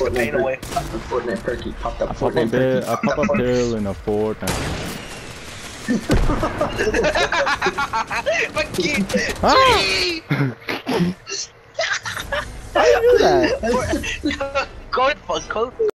Fortnite, pain away. Fortnite perky. Pop up. I pop a I pop a pill in a Fortnite. My. Ah! I knew that? Code,